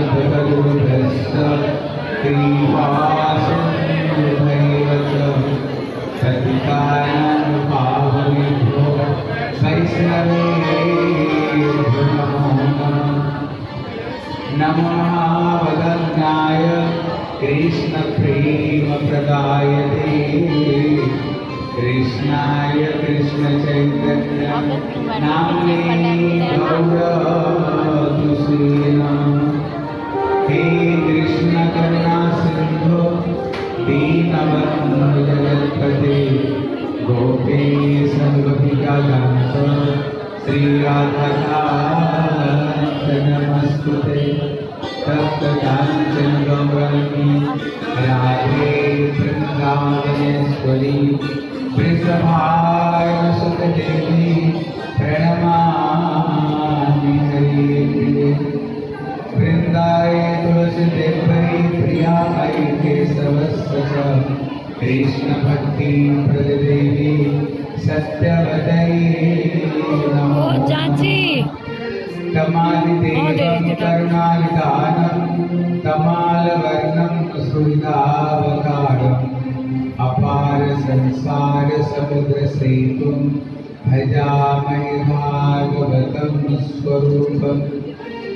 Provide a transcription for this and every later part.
कल्पतरुभ्यश्च कृपासिन्धुभैव च पतितानां पावनेभ्यो वैष्णवेभ्यो नमो नमः नमः कृष्णप्रेमप्रदायते कृष्णाय कृष्णचैतन्य नाम्ने गौरतुसे कृष्ण करुणा सिंधु दीनबन्धु जगत्पते गोपेश गोपिका कान्त श्रीराधाकान्त नमस्कुते तप्त काञ्चन गौरङ्गी राधे वृन्दावनेश्वरी वृषभानुसुतदेवी प्रदेवी नमो चाची तमालिदेवं करुणानिदानं तमालवर्णं सुहृदावतारम् अपार संसार समुद्र सेतुं भजामहि भागवतं स्वरूपम्।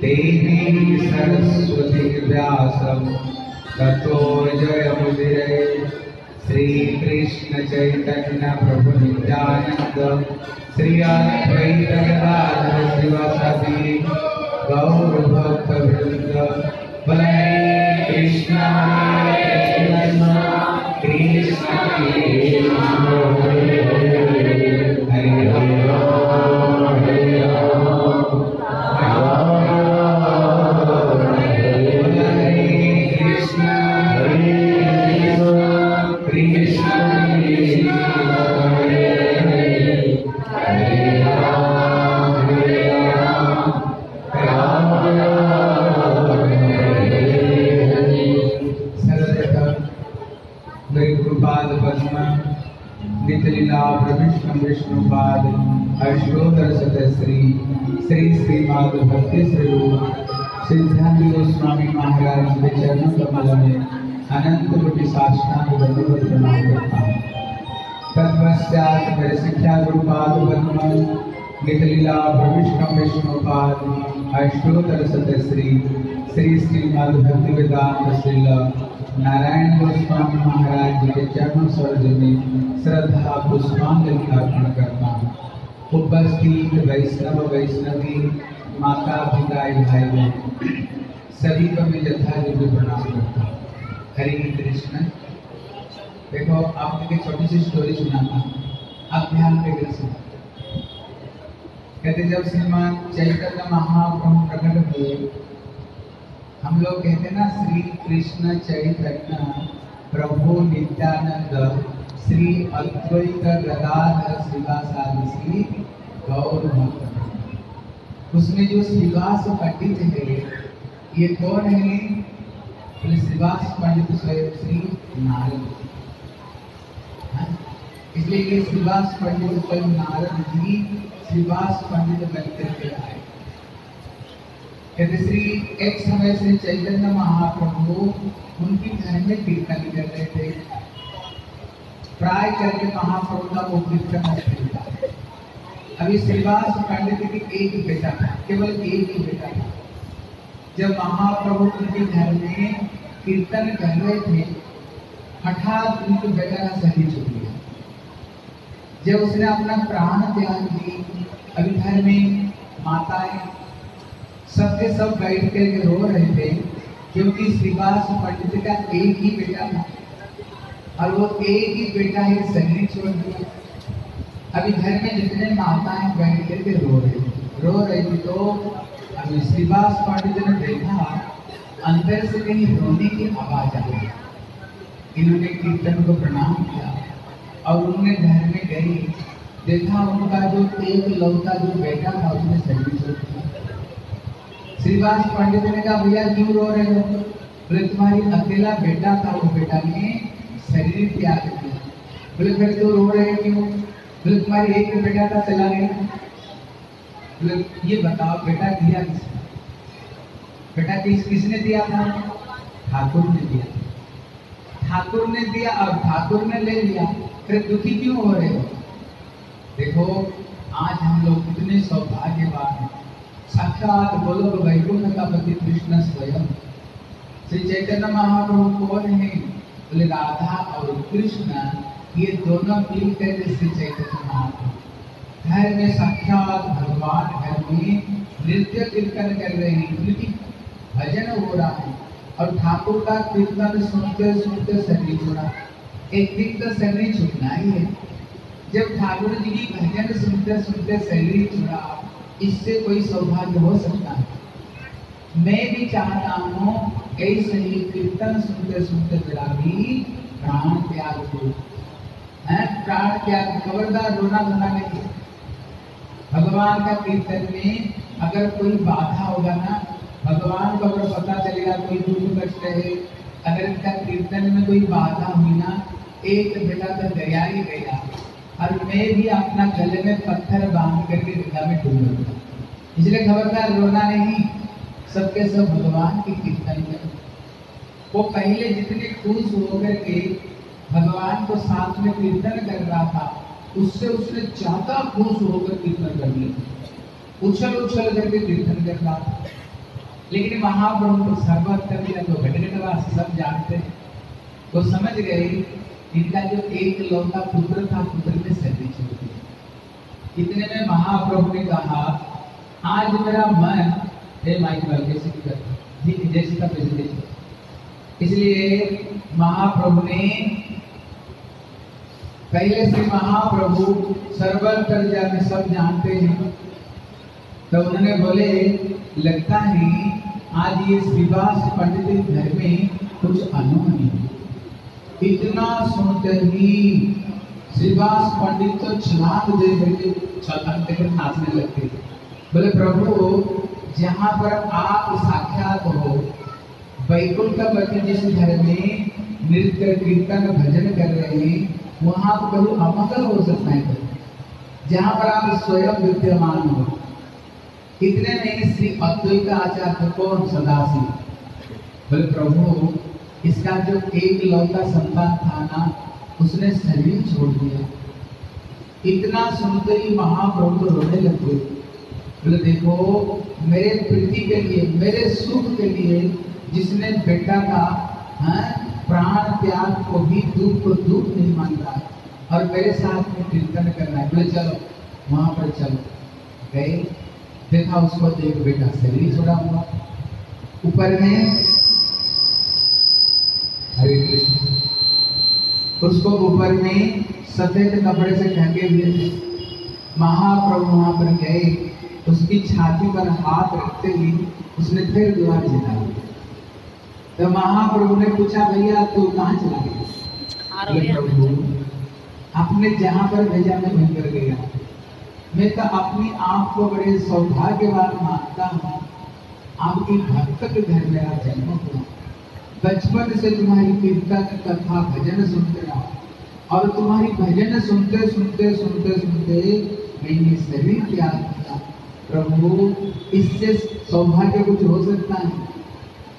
देवीं सरस्वती व्यासं ततो जयमुदिरे श्रीकृष्ण चैतन्य प्रभु नित्यानंद श्री अद्वैत गदाधर शिवासादि गौर भक्त वृंद कृष्ण कृष्ण कृष्ण गुरुपाद नितलीला प्रविष्णु विष्णुपाद अष्टोत्तर सतश्री श्री श्रीमाद भक्ति श्री रूप सिद्धांत गोस्वामी महाराज के चरणों कमल में अनंत कोटि साष्टांग दंडवत प्रणाम करता हूँ। तत्पश्चात मेरे शिक्षा गुरुपाद पद्म नितलीला प्रविष्णु विष्णुपाद अष्टोत्तर सतश्री श्री श्रीमद भक्ति वेदांत श्रील नारायण गोस्वामी महाराज के चरणों सरोज में श्रद्धा पुष्पांजलि अर्पण करता हूँ। उपस्थित वैष्णव वैष्णवी, माता पिता भाई बहन सभी को मैं यथा योग्य प्रणाम करता हूँ। हरे कृष्ण। देखो आपको एक छोटी सी स्टोरी सुनाता हूँ। आप ध्यान देकर सुनो कहते जब श्रीमान चैतन्य महाप्रभु प्रकट हुए हम लोग कहते हैं ना, श्री कृष्ण चैतन्य प्रभु नित्यानंद, श्री अद्वैत गदाधर श्री गौर उसमें जो श्रीवास पंडित है, ये कौन है? श्रीवास पंडित स्वयं श्री नारद। हाँ? इसलिए ये श्रीवास पंडित स्वयं नारद जी श्रीवास पंडित बन के आए। कहते श्री एक समय से चैतन्य महाप्रभु उनके घर में कीर्तन कर रहे थे। प्राय करके महाप्रभु का वो कीर्तन था अभी श्रीवास पंडित की एक बेटा था, केवल एक ही बेटा था। जब महाप्रभु उनके घर में कीर्तन कर रहे थे, हठात उनके बेटा का शरीर छूट गया। जब उसने अपना प्राण त्याग दी अभी घर में माताएँ सबके सब बैठ कर रो रहे थे, क्योंकि श्रीवास पंडित का एक ही बेटा था। और वो एक ही बेटा ही शरीर छोड़ दिया। अभी घर में जितने माताएँ बैठ करके रो रही थी। रो रही थी तो अभी श्रीवास पंडित ने देखा, अंदर से कहीं रोने की आवाज़ आ रही इन्होंने कीर्तन को प्रणाम किया और उन्होंने घर में गई देखा उनका जो एक लौता जो बेटा था, उसने सर्विस छोड़ दिया। श्रीवास पंडित ने कहा, भैया, क्यों रो रहे हो? बोले, तुम्हारी अकेला बेटा था वो बेटा ने शरीर त्याग दिया। बोले, फिर तो रो रहे क्यों? बोले, तुम्हारी एक बेटा था चला गया बोले, ये बताओ, बेटा दिया किसने? बेटा किस, किसने दिया था? ठाकुर ने दिया। ठाकुर ने दिया और ठाकुर ने ले लिया। फिर दुखी क्यों हो रहे हो? देखो, आज हम लोग कितने सौभाग्यवान हैं। साक्षात गोलोक वैकुंठ का पति कृष्ण स्वयं। श्री चैतन्य महाप्रभु कौन है? बोले राधा और कृष्ण, ये दोनों मिल मिलकर श्री चैतन्य महाप्रभु। घर में साक्षात भगवान घर में नृत्य कीर्तन कर रहे हैं क्योंकि भजन हो रहा है और ठाकुर का कीर्तन सुनते सुनते शरीर छुड़ा एक दिन तो शरीर छूटना ही है। जब ठाकुर जी की भजन सुनते सुनते शरीर छुड़ा इससे कोई सौभाग्य हो सकता है। मैं भी चाहता हूँ ऐसे ही कीर्तन सुनते सुनते मेरा भी प्राण त्याग हो। प्राण त्याग, खबरदार रोना धोना नहीं। भगवान का कीर्तन में अगर कोई बाधा होगा ना, भगवान को अगर पता चलेगा कोई दुख कष्ट है, अगर इनका कीर्तन में कोई बाधा हुई ना, एक बेटा तो गया ही गया और मैं भी अपना गले में पत्थर बाँध करके गंगा में डूब लूँगा इसलिए खबरदार, रोना नहीं। सबके सब भगवान के कीर्तन में वो पहले जितने खुश होकर के भगवान को साथ में कीर्तन कर रहा था, उससे उसने ज़्यादा खुश होकर कीर्तन कर लिया। उछल उछल करके कीर्तन कर रहा था। लेकिन महाप्रभु को कर दिया तो घटघटवासी सब जानते हैं। वो समझ गए इनका जो एक लौता पुत्र था, पुत्र ने सर्दी छोड़ दी इतने में महाप्रभु ने कहा, आज मेरा मन, हे माइक वाले जैसे की का प्रेजेंटेशन इसलिए महाप्रभु ने पहले से महाप्रभु सर्वल कर जाने सब जानते हैं। तो उन्होंने बोले, लगता है, आज ये श्रीवास पंडित घर में कुछ अनहोनी है। इतना सुनते ही श्रीवास पंडित तो छलांग दे करके छलांग देकर नाचने लगते बोले, प्रभु, जहाँ पर आप साक्षात हो वैकुंठ पति जिस घर में नृत्य, कीर्तन, भजन कर रहे हैं, वहाँ पर कभी अमंगल हो सकता है। जहाँ पर आप स्वयं विद्यमान हो। इतने नहीं श्री अद्वैत आचार्य कौन? सदाशिव। बोले, प्रभु इसका जो एक लौता संतान था ना उसने शरीर छोड़ दिया। इतना सुनते ही महाप्रभु तो रोने लगे बोले देखो मेरे प्रीति के लिए मेरे सुख के लिए जिसने बेटा का हाँ, प्राण त्याग को भी दुख को दुख नहीं मान रहा और मेरे साथ में कीर्तन करना है। बोले चलो वहाँ पर चलो। गए। देखा उसको देख बेटा शरीर छोड़ा हुआ। ऊपर में हरे कृष्ण। उसको ऊपर में सफ़ेद कपड़े से ढके हुए थे। महाप्रभु वहाँ पर गए। उसकी छाती पर हाथ रखते ही उसने फिर द्वार जला तो महाप्रभु ने पूछा भैया तू कहाँ चला गया? प्रभु आपने जहाँ पर भेजा मैं वहीं पर गया। मैं तो अपनी आप को बड़े सौभाग्यवान मानता हूँ। आपकी भक्त के घर मेरा जन्म हुआ। बचपन से तुम्हारी कीर्तन कथा भजन सुनते रहा। और तुम्हारी भजन सुनते सुनते सुनते सुनते मैंने शरीर त्याग किया। प्रभु, इससे सौभाग्य कुछ हो सकता है।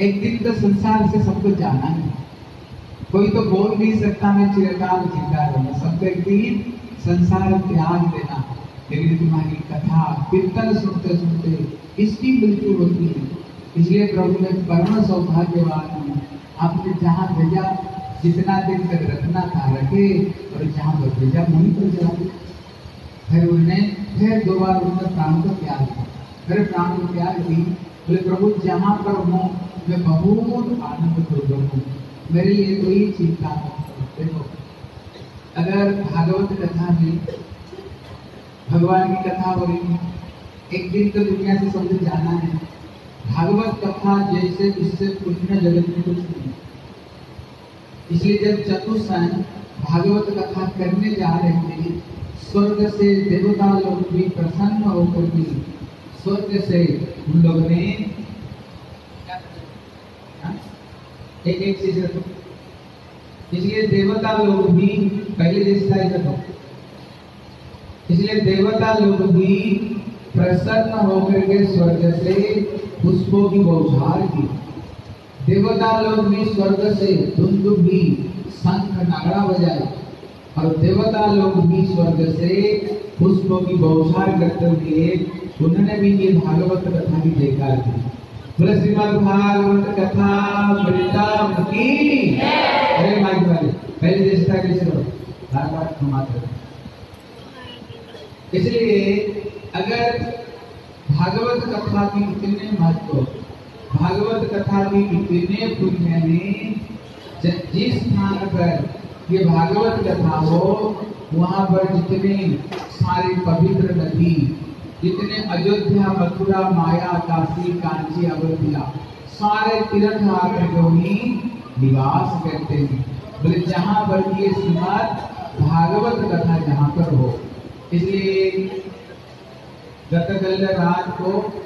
एक दिन तो संसार से सबको जाना है। कोई तो बोल नहीं सकता मैं चिरकाल ज़िंदा रहूँगा सबको एक दिन संसार त्याग देना। लेकिन तुम्हारी कथा, कीर्तन सुनते सुनते इसकी मृत्यु होती है। इसलिए प्रभु ने परम सौभाग्यवान हूँ आपने जहाँ भेजा, जितना दिन तक रखना था रखे, और जहाँ पर भेजा, वहीं पर चला फिर उन्होंने फिर दो बार उनका प्राण को त्याग किया फिर प्राण को त्याग की बोले, प्रभु, जहाँ पर हूँ, मैं बहुत आनंद पूर्वक हूँ। मेरे लिए कोई चिंता देखो, अगर भागवत कथा में भगवान की कथा हो रही है, एक दिन तो दुनिया से समझ जाना है। भागवत कथा जैसे इससे पुण्य जगत में कुछ नहीं। इसलिए जब चतुसन भागवत कथा करने जा रहे थे स्वर्ग से देवता लोग भी प्रसन्न होकर भी स्वर्ग से उन लोग ने हाँ? एक एक चीज़ रखो। इसलिए देवता लोग भी पहले जैसा ही रखो। इसलिए देवता लोग भी प्रसन्न होकर के स्वर्ग से पुष्पों की बौछार की। देवता लोग भी स्वर्ग से धुंध भी शंख नगड़ा बजाए और देवता लोग भी स्वर्ग से पुष्पों की बौछार करते हुए उन्होंने भी ये भागवत कथा की जयकार की श्रीमद भागवत कथा, वृंदावन की? अरे माइक वाले पहले था कैसे करो बार बार घुमाते इसलिए अगर भागवत कथा की इतने महत्व, भागवत कथा की इतने पुण्य ज- जिस स्थान पर ये भागवत कथा हो, वहाँ पर जितने सारे पवित्र नदी, जितने अयोध्या, मथुरा, माया, काशी, कांची अयोध्या सारे तीर्थ के वहीं निवास करते हैं। बोले, जहाँ पर ये श्रीमद भागवत कथा जहाँ पर हो, इसलिए गतकल राज को